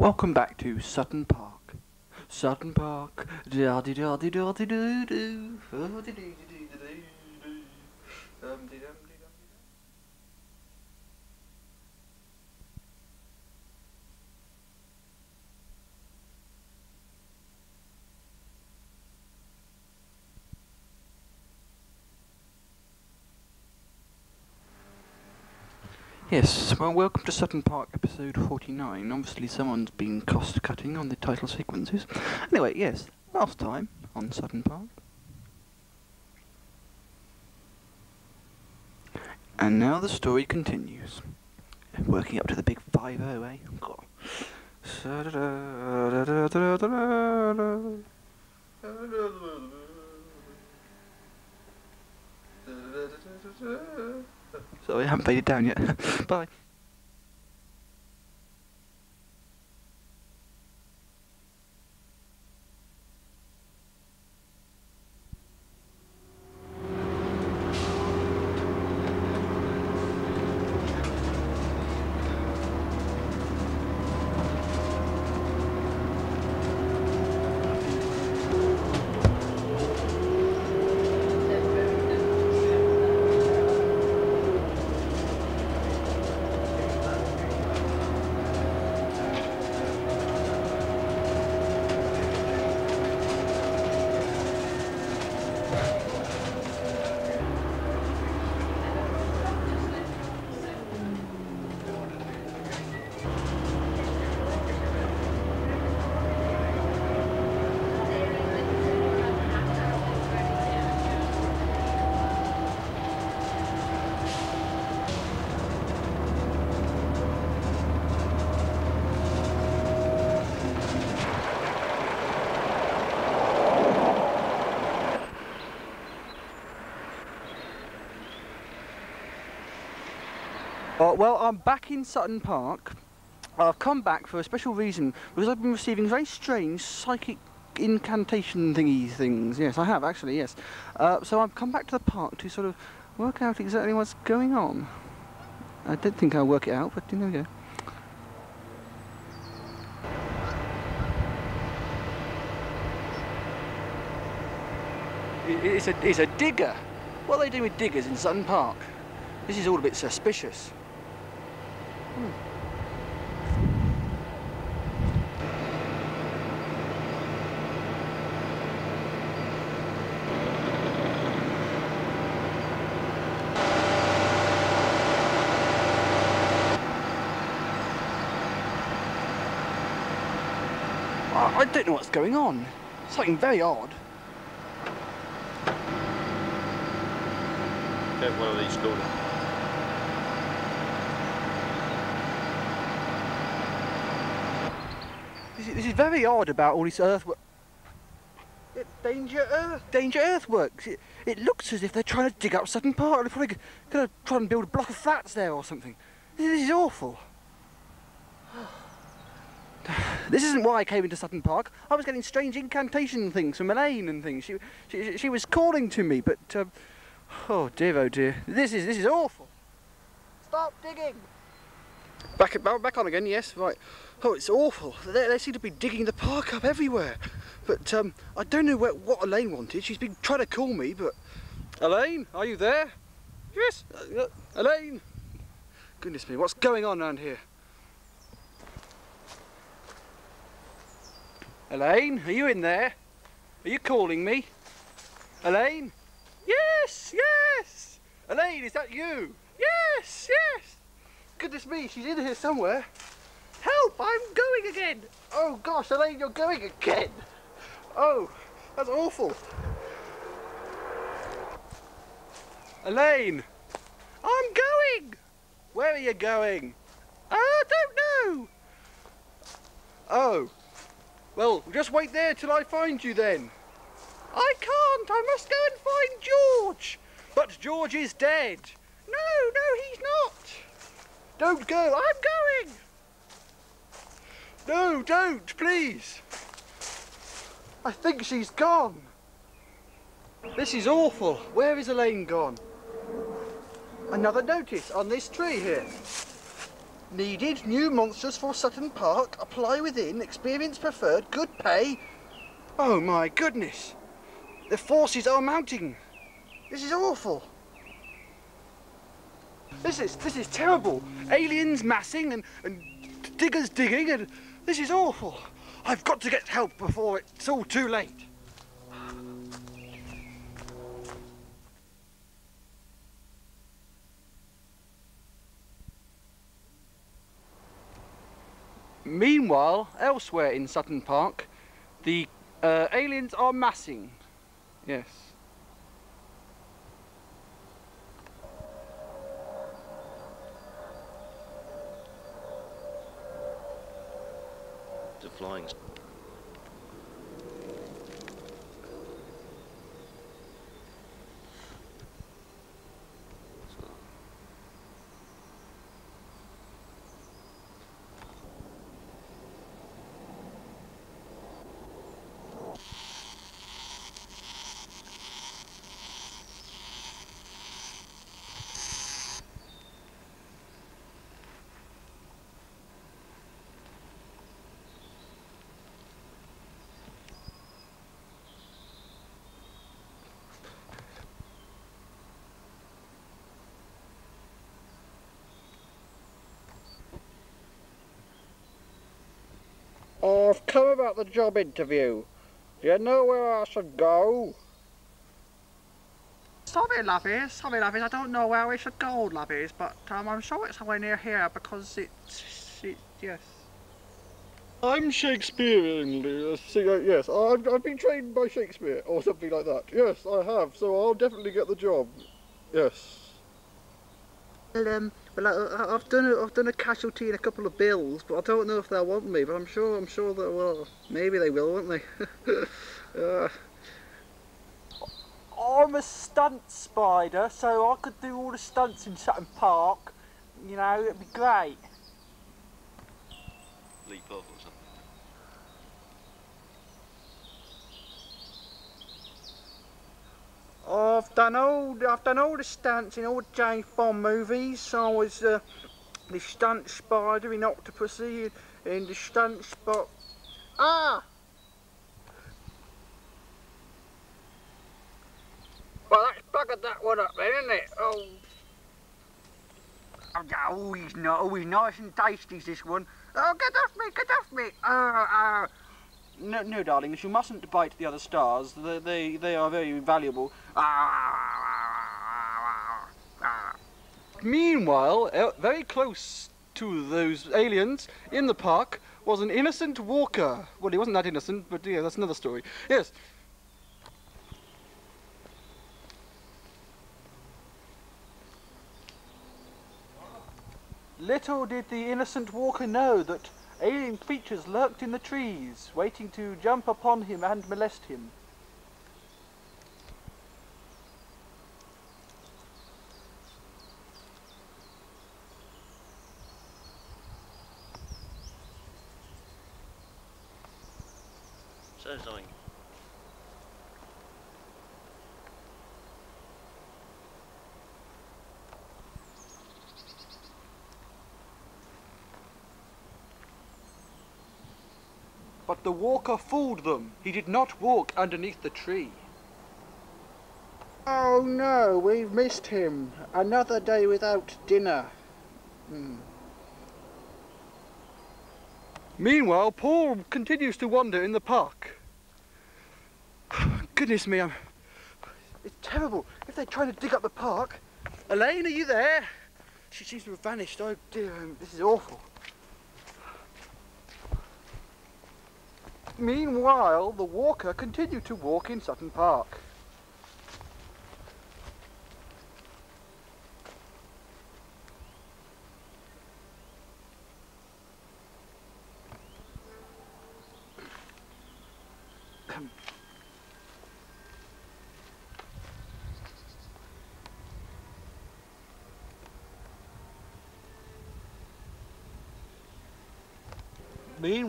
Welcome back to Sutton Park. Sutton Park. Um, Yes, well, welcome to Sutton Park episode 49. Obviously, someone's been cost cutting on the title sequences. Anyway, yes, last time on Sutton Park. And now the story continues. Working up to the big 5 0, eh? God. Sorry, I haven't faded down yet. Bye. Uh, well, I'm back in Sutton Park. I've come back for a special reason because I've been receiving very strange psychic incantation thingy things. Yes, I have actually. Yes. Uh, so I've come back to the park to sort of work out exactly what's going on. I don't think I'll work it out, but there we go. It's a, it's a digger. What are they doing with diggers in Sutton Park? This is all a bit suspicious. I don't know what's going on. Something very odd. Get one of these called. This is, very odd about all this earthwork. Danger Earth, Danger Earthworks. It, it looks as if they're trying to dig up Sutton Park. They're probably going to try and build a block of flats there or something. This, this is awful. This isn't why I came into Sutton Park. I was getting strange incantation things from Elaine and things. She, she, she was calling to me, but um, oh dear, oh dear. This is this is awful. Stop digging. Back, back, back on again, yes, right. Oh, it's awful. They, they seem to be digging the park up everywhere. But um, I don't know where, what Elaine wanted. She's been trying to call me, but... Elaine, are you there? Yes. Uh, uh, Elaine! Goodness me, what's going on around here? Elaine, are you in there? Are you calling me? Elaine? Yes, yes! Elaine, is that you? Yes, yes! Goodness me, she's in here somewhere. Help, I'm going again. Oh gosh, Elaine, you're going again. Oh, that's awful. Elaine, I'm going. Where are you going? Ah, I don't know. Oh, well, just wait there till I find you then. I can't, I must go and find George. But George is dead. No, no, he's not. Don't go, I'm going. No, don't, please. I think she's gone. This is awful. Where is Elaine gone? Another notice on this tree here. Needed new monsters for Sutton Park. Apply within. Experience preferred. Good pay. Oh my goodness. The forces are mounting. This is awful. This is this is terrible. Aliens massing and, and diggers digging and this is awful. I've got to get help before it's all too late. Meanwhile, elsewhere in Sutton Park, the uh, aliens are massing. Yes. Flying. I've come about the job interview. Do you know where I should go? Sorry, lovies. Sorry, lovies. I don't know where we should go, lovies, but um, I'm sure it's somewhere near here because it's, it, yes. I'm Shakespearean, yes. I've, I've been trained by Shakespeare, or something like that. Yes, I have, so I'll definitely get the job. Yes. Well, um, well, I, I've done a, I've done a casualty in a couple of bills, but I don't know if they'll want me. But I'm sure, I'm sure that well, maybe they will, won't they? uh, I'm a stunt spider, so I could do all the stunts in Sutton Park. You know, it'd be great. leap off or something. I've done all, I've done all the stunts in all James Bond movies. I was uh, the stunt spider in Octopussy, and the stunt spot. Ah! Well, that's buggered that one up isn't it? Oh. Oh, oh, he's not. Oh, he's nice and tasty, this one. Oh, get off me, get off me. Oh, oh. No, no, darlings, you mustn't bite the other stars. They, they, they are very valuable. Meanwhile, uh, very close to those aliens in the park was an innocent walker. Well, he wasn't that innocent, but yeah, that's another story. Yes. Little did the innocent walker know that alien creatures lurked in the trees, waiting to jump upon him and molest him. The walker fooled them. He did not walk underneath the tree. Oh no, we've missed him. Another day without dinner. Hmm. Meanwhile, Paul continues to wander in the park. Goodness me, I'm... It's terrible. If they're trying to dig up the park... Elaine, are you there? She seems to have vanished. Oh dear, um, this is awful. Meanwhile, the walker continued to walk in Sutton Park.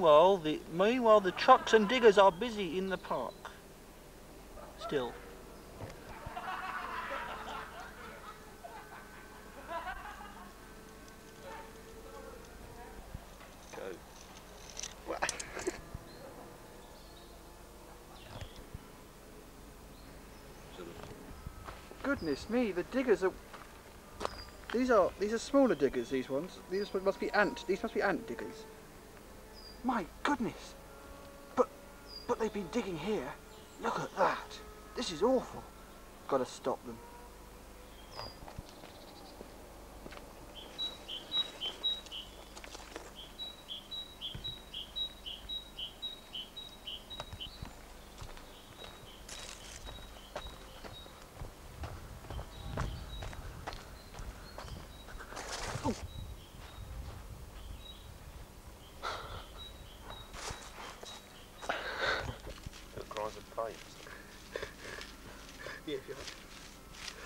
Meanwhile the, meanwhile, the trucks and diggers are busy in the park. Still. Goodness me, the diggers are... These are these are smaller diggers. These ones. These must be ant. These must be ant diggers. My goodness. But but they've been digging here. Look at that. This is awful. Got to stop them. The cries of praise. Yeah, if you like.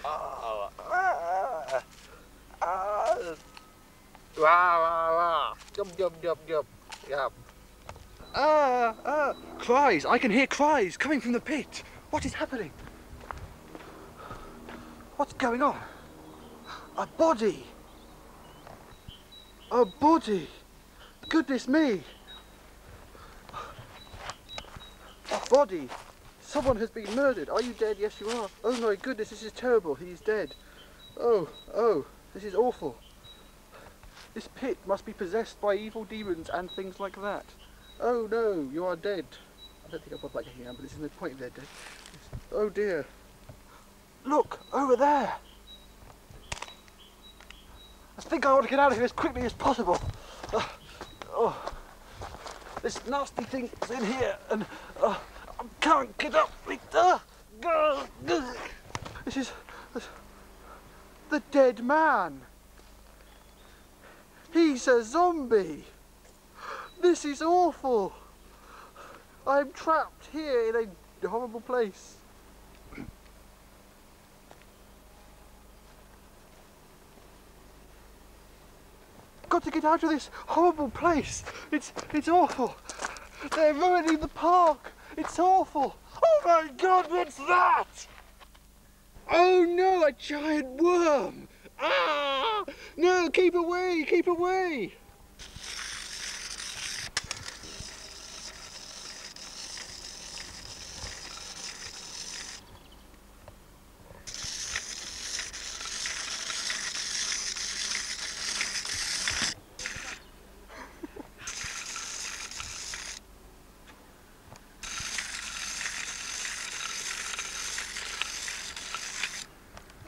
Ah, ah, ah. Wah, wah, wah. Yum, yum, yum, yum. Yum. Ah, ah, cries. I can hear cries coming from the pit. What is happening? What's going on? A body. A body. Goodness me. A body. Someone has been murdered. Are you dead? Yes, you are. Oh my goodness, this is terrible. He's dead. Oh, oh, this is awful. This pit must be possessed by evil demons and things like that. Oh no, you are dead. I don't think I bother like out, but is no point if they're. Oh dear. Look, over there. I think I ought to get out of here as quickly as possible. Uh, oh, this nasty thing's in here, and uh, I can't get up. this is the dead man. He's a zombie. This is awful. I'm trapped here in a horrible place. Got to get out of this horrible place. It's it's awful. They're ruining the park. It's awful. Oh my god, what's that? Oh no, a giant worm. Ah! No, keep away, keep away.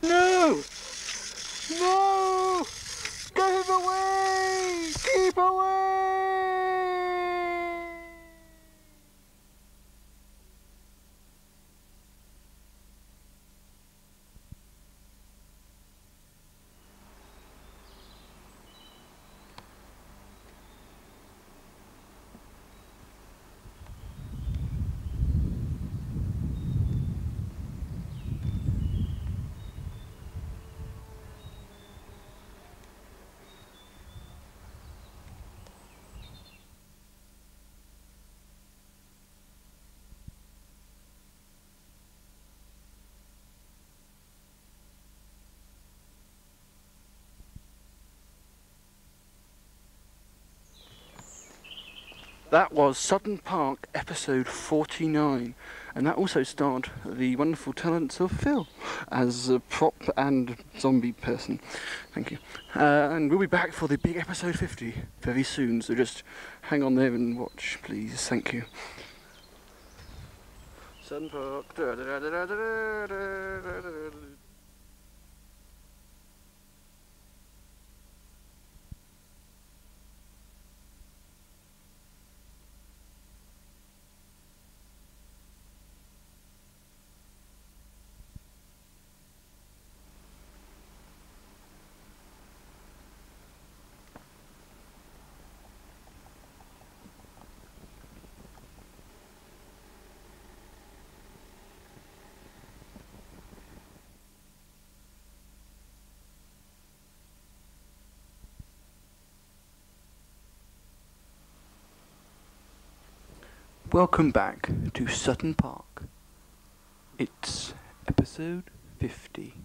No! No! Get him away! Keep away! That was Sutton Park episode 49, and that also starred the wonderful talents of Phil as a prop and zombie person. Thank you. Uh, and we'll be back for the big episode 50 very soon, so just hang on there and watch, please. Thank you. Sutton Park. Welcome back to Sutton Park. It's episode 50.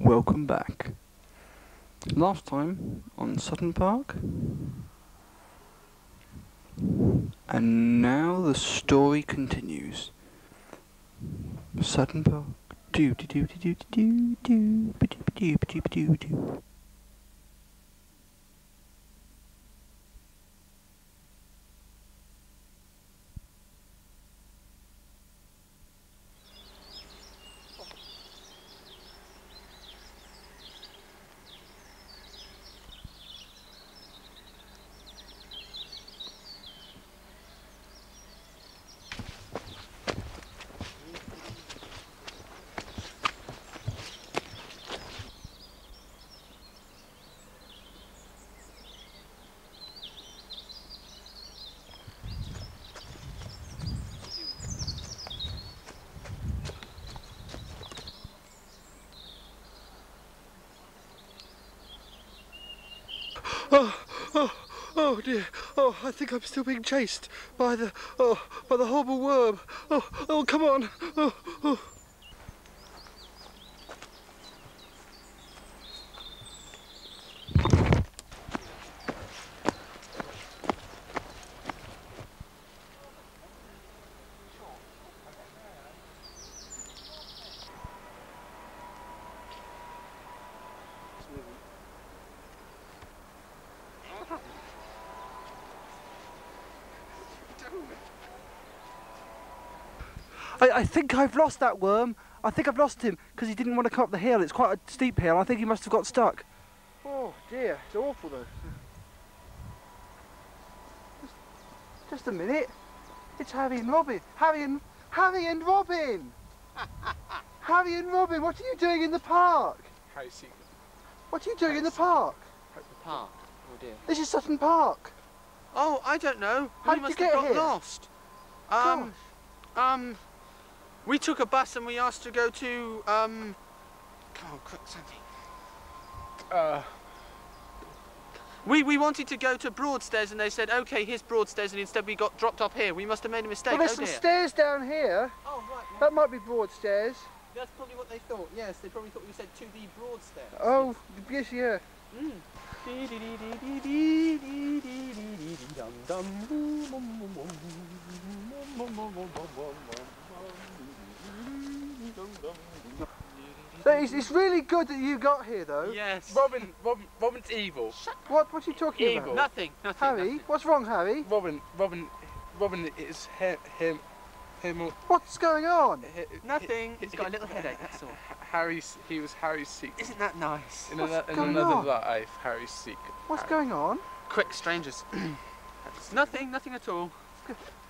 Welcome back. Last time on Sutton Park. And now the story continues. Sutton Park. Do do do do do do do do do do do do. Oh, oh, oh dear. Oh, I think I'm still being chased by the, oh, by the horrible worm. Oh, oh, come on. Oh, oh. I, I think I've lost that worm. I think I've lost him because he didn't want to come up the hill. It's quite a steep hill. I think he must have got stuck. Oh dear, it's awful though. Just, just a minute. It's Harry and Robin. Harry and Harry and Robin. Harry and Robin, what are you doing in the park? Harry Secret. What are you doing in the park? The park. Oh dear. This is Sutton Park. Oh, I don't know. How we did you must get have got here? lost. Gosh. Um, um, we took a bus and we asked to go to um. Come on, quick, Sandy. Uh, We we wanted to go to Broadstairs and they said, okay, here's Broadstairs, and instead we got dropped off here. We must have made a mistake. Well, there's oh some dear. stairs down here. oh right. yeah. That might be Broadstairs. That's probably what they thought. Yes, they probably thought we said to the Broadstairs. Oh, yes, yeah. Mm. So it's, it's really good that you got here, though. Yes. Robin, Robin, Robin's evil. What, what are you talking Evil. about? Nothing. Nothing. Harry, nothing. what's wrong, Harry? Robin, Robin, Robin is him, him, him. What's going on? hi- Nothing. hi- He's got a little headache. That's all. Harry's, he was Harry's secret. Isn't that nice? In, What's ano- in another on? life, Harry's secret. What's Harry. going on? Quick, strangers. Nothing. Nothing at all.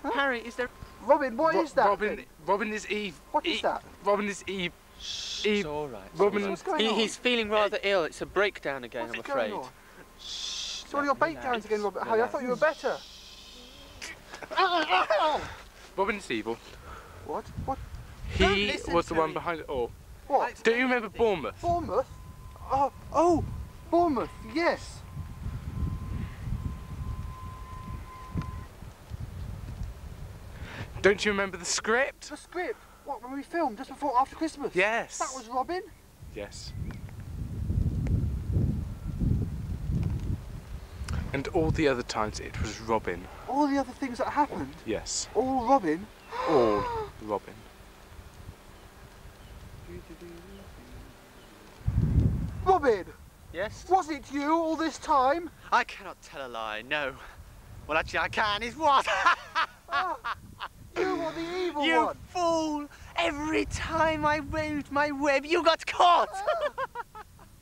Huh? Harry, is there? Robin, what is Ro- that? Robin, thing? Robin is Eve. What is that? Robin is Eve. Shh, Eve- it's all right. Robin- What's going He, on? he's feeling rather ill. It's a breakdown again, What's I'm going afraid. on? Shh. So what are your relax, breakdowns again, Robin? Harry, I thought you were better. Robin is evil. What? What? He was the one me. behind it all. What? Don't you remember Bournemouth? Bournemouth? Oh, oh, Bournemouth. Yes. Don't you remember the script? The script. What? When we filmed just before, after Christmas. Yes. That was Robin. Yes. And all the other times it was Robin. All the other things that happened, Yes. all Robin. All Robin. Robin, Yes? was it you all this time? I cannot tell a lie, no. Well, actually, I can. Is what? Ah, you were the evil you one. fool! Every time I waved my web, you got caught!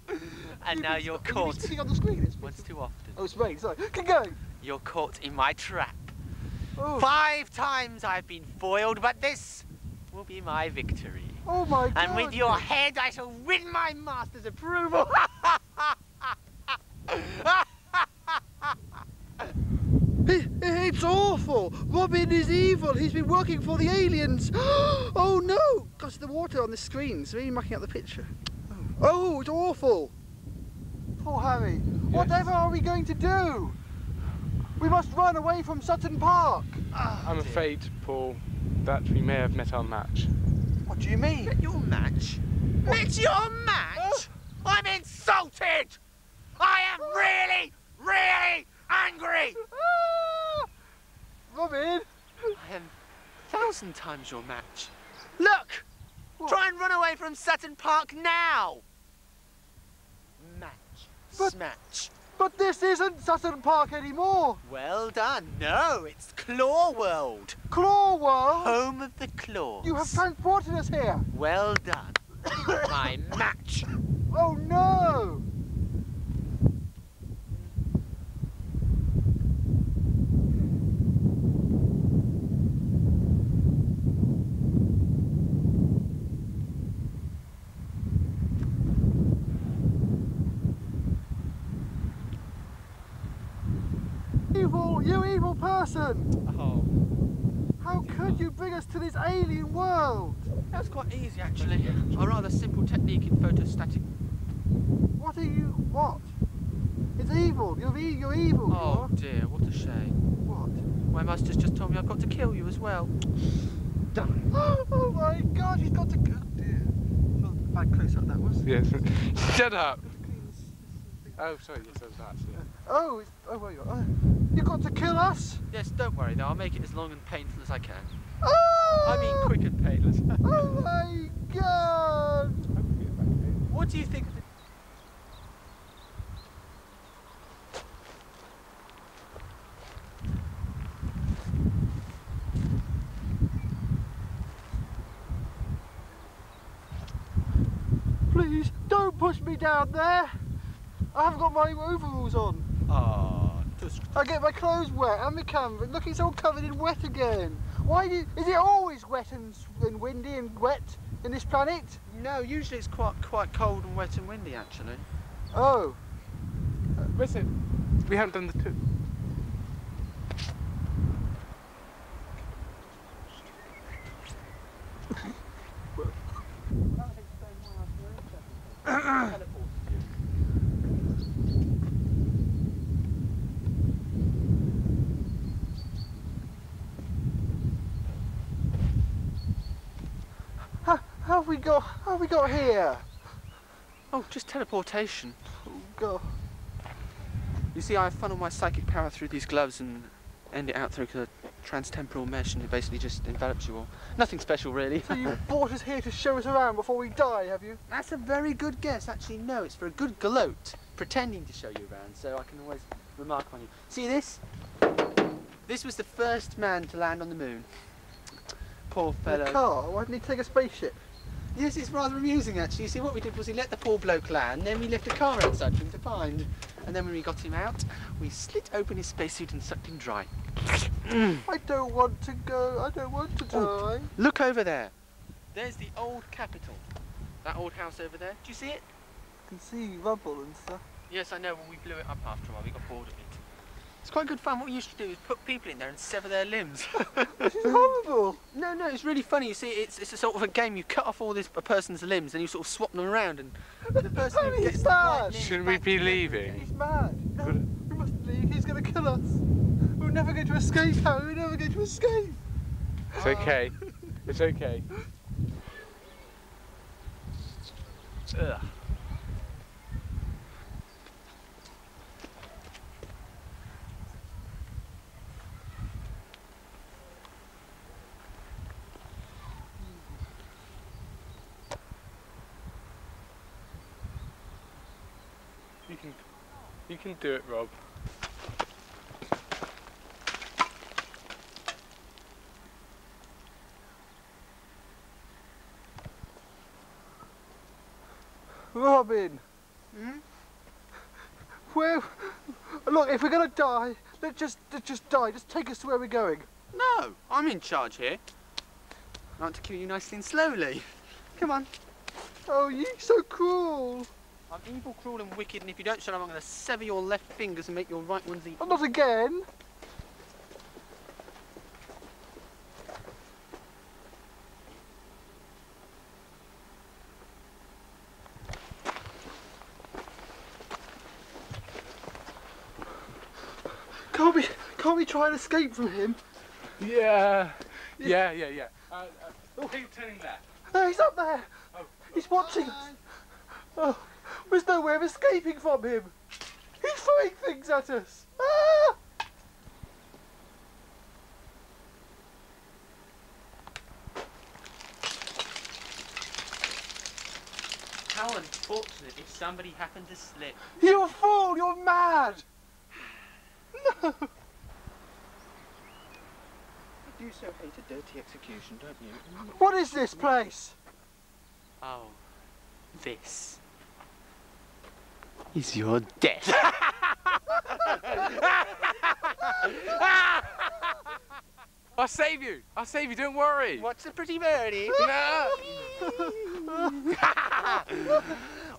and now you're you caught. sitting on the screen? It's, Once too often. oh, it's rain. Sorry. Keep going. You're caught in my trap. Oh. Five times I've been foiled, but this will be my victory. oh my God. And with your head, I shall win my master's approval. It's awful. Robin is evil. He's been working for the aliens. oh no! Because the water on the screen is really mucking up the picture. Oh, oh it's awful. Poor Harry. Yes. Whatever are we going to do? We must run away from Sutton Park. Oh, I'm dear. afraid, Paul, that we may have met our match. What do you mean? Met your match? What? Met your match? Oh. I'm insulted! I am really, really angry! Robin! I am a thousand times your match. Look! What? Try and run away from Sutton Park now! Match. But, smatch. But this isn't Sutton Park anymore! Well done. No, it's Claw World. Claw World? Home of the Claws. You have transported us here. Well done. My match. Oh no! Person! Oh, How could you bring us to this alien world? that was quite easy actually. A rather simple technique in photostatic. What are you? What? It's evil. You're, e- you're evil. Oh dear, what a shame. What? My master's just told me I've got to kill you as well. Oh my god, he's got to go. Dear. Well, bad close up that was. Yes. Shut up. Oh, sorry. Yes, that was that. Yeah. Oh, it's, oh, well, you uh, you got to kill us? Yes, don't worry though, I'll make it as long and painful as I can. Oh! I mean quick and painless. Oh my god! what do you think of the... Please, don't push me down there. I haven't got my overalls on. Oh. I get my clothes wet and my camera. Look, it's all covered in wet again. Why do you, is it always wet and, and windy and wet in this planet? No, usually it's quite quite cold and wet and windy actually. Oh, Listen, we haven't done the two. how, how have we got? How have we got here? Oh, just teleportation. Oh god. You see, I funnel my psychic power through these gloves and end it out through the transtemporal mesh and it basically just envelops you all. Nothing special really. So you brought us here to show us around before we die, have you? That's a very good guess. Actually, no, it's for a good gloat, pretending to show you around, so I can always remark on you. See this? This was the first man to land on the moon. Poor In a car? Why didn't he take a spaceship? Yes, it's rather amusing actually. You see, what we did was we let the poor bloke land, then we left a car outside for him to find. And then when we got him out, we slit open his spacesuit and sucked him dry. I don't want to go. I don't want to Oh. die. Look over there. There's the old Capitol. That old house over there. Do you see it? I can see rubble and stuff. Yes, I know. When we blew it up after a while, we got bored of it. It's quite good fun. What we used to do is put people in there and sever their limbs. This is horrible. no, no, it's really funny. You see, it's, it's a sort of a game. You cut off all this a person's limbs, and you sort of swap them around, and the person who gets the right mad. Shouldn't we be leaving? He's mad. No, we must leave. He's going to kill us. We're never going to escape, Harry. We're never going to escape. It's okay. It's okay. Ugh. You can, you can do it, Rob. Robin, Hmm? where? Look, if we're going to die, let's just let's just die. Just take us to where we're going. No, I'm in charge here. I want to kill you nicely and slowly. Come on. Oh, you're so cruel. I'm evil, cruel, and wicked, and if you don't shut up, I'm going to sever your left fingers and make your right ones eat. Oh, not again. Can't we, can't we try and escape from him? Yeah. Yeah, yeah, yeah. Uh, uh, keep turning there. No, he's up there. Oh. He's watching us. Oh, there's no way of escaping from him. He's throwing things at us. Ah! How unfortunate if somebody happened to slip. You fool! You're mad! No! You do so hate a dirty execution, don't you? What is this place? Oh, this is your death. I'll save you. I'll save you. Don't worry. What's a pretty birdie? No.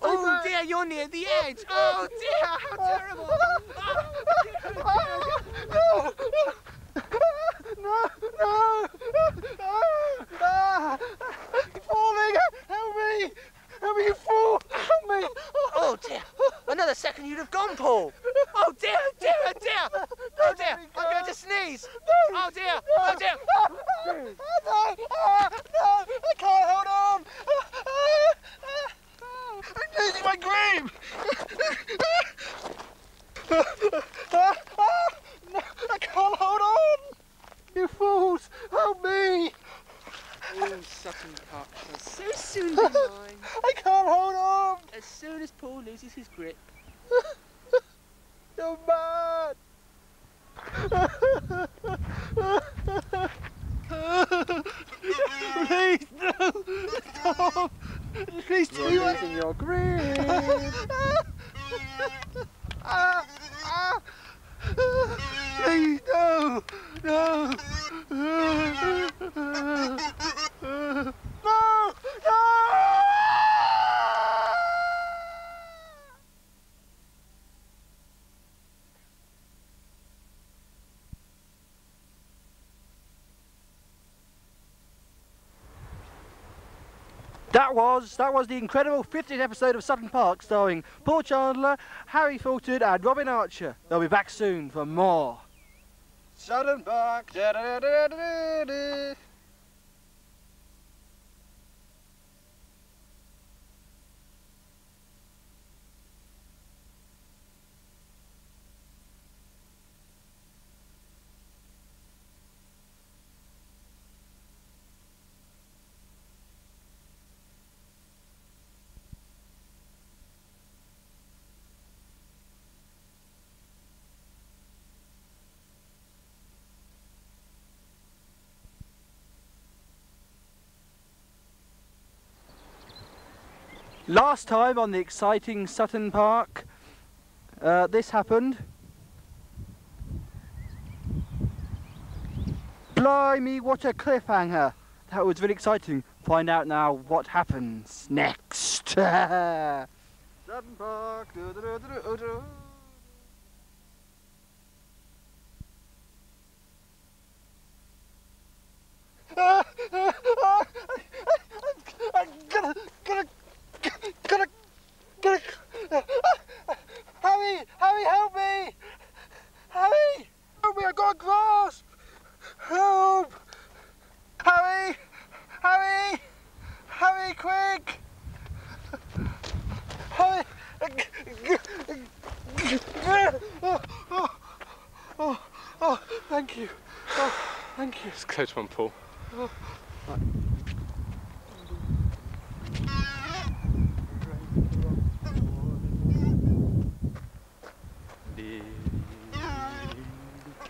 Oh dear, you're near the edge. Oh dear, how terrible. No! No! No! Ah! Falling! Help me! Help me, you fool! Help me! Oh dear, another second you'd have gone, Paul. Oh dear, dear, dear. Oh dear, I'm going to sneeze. Oh dear, oh dear. Oh, No! Ah, no! I can't hold on! Ah, ah, ah, I'm losing my grip! Ah, ah, no, I can't hold on! You fools! Help me! Oh, Sutton Park shall so soon be mine. I can't hold on! As soon as Paul loses his grip. You're mad! Please, no! Stop! Please, You're do it! losing your grip. ah, ah. Please, no! No! No! No! That was that was the incredible 50th episode of Sutton Park, starring Paul Chandler, Harry Fulton, and Robin Archer. They'll be back soon for more. Sutton Park. Da, da, da, Last time on the exciting Sutton Park, uh, this happened. Blimey, what a cliffhanger! That was really exciting. Find out now what happens next. Sutton Park. Ah, ah, ah, I'm gonna, gonna. Harry, Harry, help me! Harry, help me! I got a grasp. Help! Harry, Harry, Harry, quick! Harry. Oh, oh, oh, oh, thank you. Oh, thank you. It's a close one, Paul.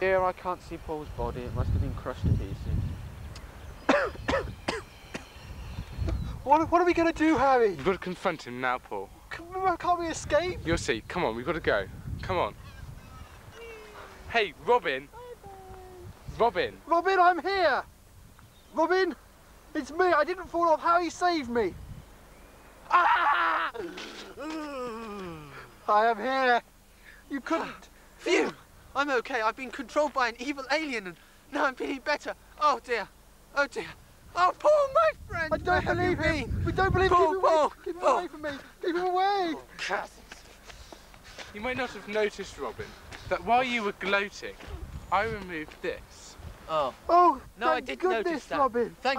Here I can't see Paul's body. It must have been crushed to pieces. What, what are we going to do, Harry? We've got to confront him now, Paul. Can, can't we escape? You'll see. Come on, we've got to go. Come on. Hey, Robin. Robin. Robin, I'm here. Robin, it's me. I didn't fall off. Harry saved me. Ah! I am here. You couldn't. Phew! I'm okay. I've been controlled by an evil alien and now I'm feeling better. Oh dear. Oh dear. Oh, Paul, my friend. I don't have you believe him. been? We don't believe Paul, him. Keep him Paul, away. Keep him away from me. Keep him away. Oh, Curses. You might not have noticed, Robin, that while you were gloating, I removed this. Oh. Oh, No, I thank did goodness, notice that. Robin. Thank